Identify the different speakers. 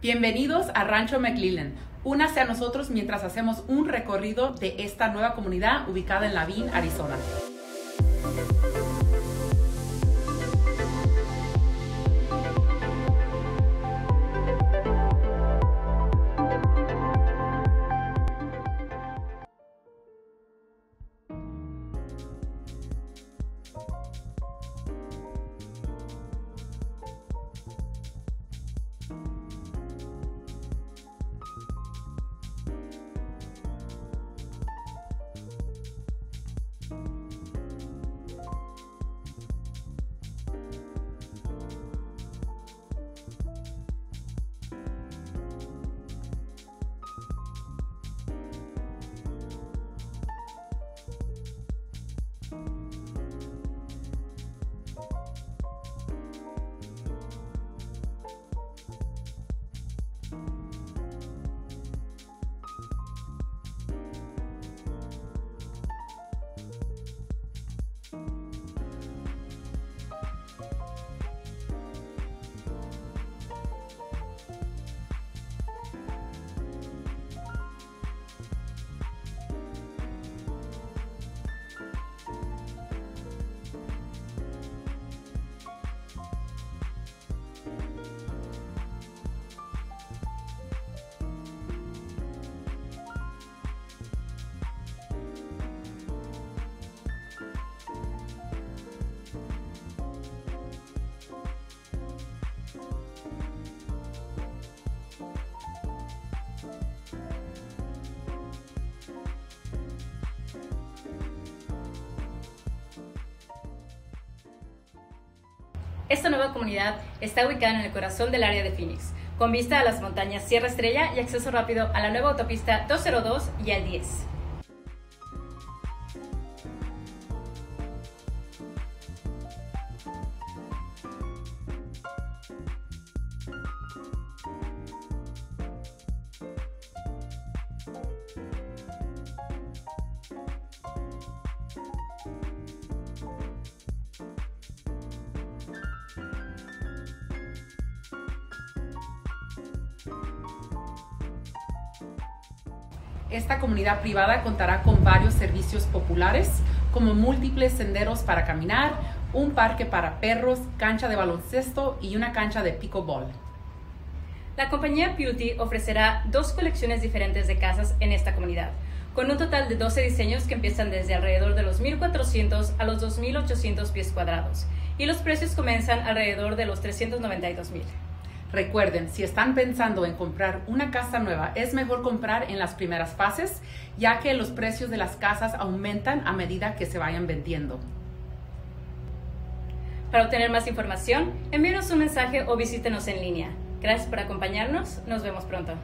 Speaker 1: Bienvenidos a Rancho McLellan. Únase a nosotros mientras hacemos un recorrido de esta nueva comunidad ubicada en Lavin, Arizona.
Speaker 2: Esta nueva comunidad está ubicada en el corazón del área de Phoenix, con vista a las montañas Sierra Estrella y acceso rápido a la nueva autopista 202 y al 10.
Speaker 1: Esta comunidad privada contará con varios servicios populares, como múltiples senderos para caminar, un parque para perros, cancha de baloncesto y una cancha de pickleball.
Speaker 2: La compañía Beauty ofrecerá dos colecciones diferentes de casas en esta comunidad, con un total de 12 diseños que empiezan desde alrededor de los 1.400 a los 2.800 pies cuadrados, y los precios comienzan alrededor de los 392.000.
Speaker 1: Recuerden, si están pensando en comprar una casa nueva, es mejor comprar en las primeras fases, ya que los precios de las casas aumentan a medida que se vayan vendiendo.
Speaker 2: Para obtener más información, envíenos un mensaje o visítenos en línea. Gracias por acompañarnos. Nos vemos pronto.